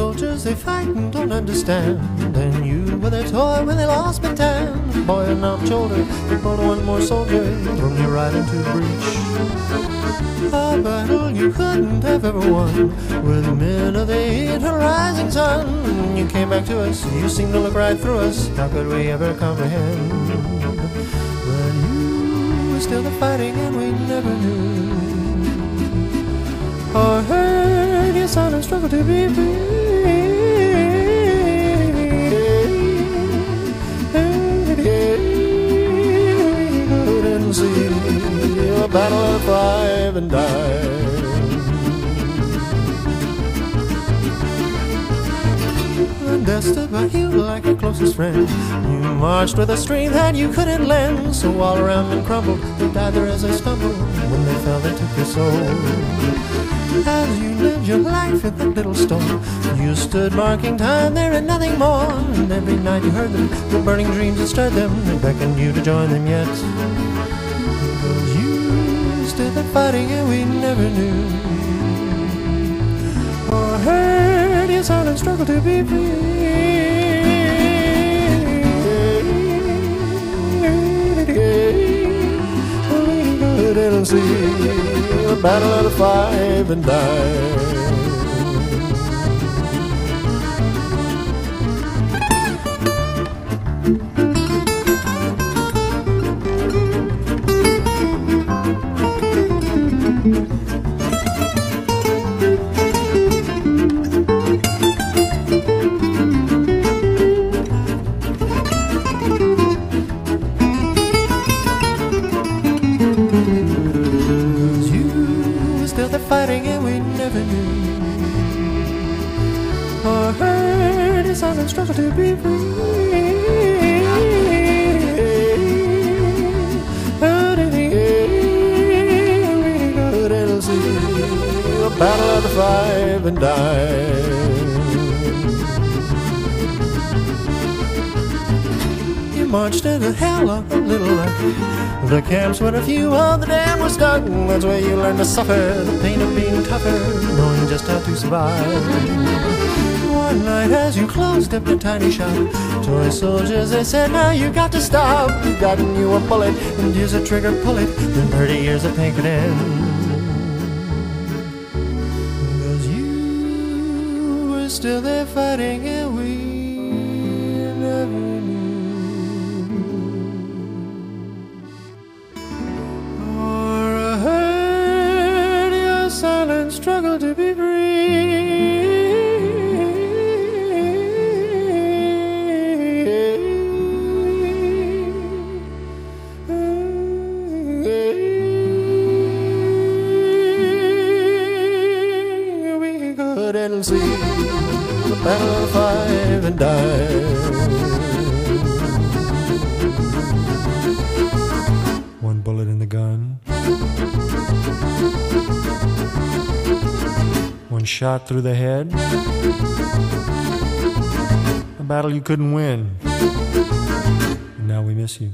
Cause they fight and don't understand. And you were their toy when they lost Bataan. Boy on Mount Shoulder, they one more soldier, thrown you right into the breach. A battle you couldn't have ever won with the men of the rising sun. You came back to us, you seemed to look right through us. How could we ever comprehend? But you were still the fighting, and we never knew. Or heard your and struggle to be free. See a battle of five and dime. Undusted by you like your closest friend. You marched with a strength that you couldn't lend. So all around them crumbled, they died there as they stumbled. When they fell, they took your soul. As you lived your life in that little store, you stood marking time there and nothing more. And every night you heard them, the burning dreams that stirred them, they beckoned you to join them yet. Cause you still been fighting and we never knew. Or heard your silent struggle to be free. Didn't see the battle of the five and dime. Fighting and we never knew. Or heard his silent struggle to be free. But in the end, we couldn't see the battle of the five and dime. You marched in the hell of a little light. The camps where a few of the damned were stuck. That's where you learn to suffer the pain of being tougher, knowing just how to survive. One night as you closed up your tiny shop, toy soldiers they said, now you got to stop. We've gotten you a bullet and use a trigger, pull it. Then 30 years of pain could end. Cause you were still there fighting and we couldn't see the battle of five and dime. One bullet in the gun. One shot through the head. A battle you couldn't win. And now we miss you.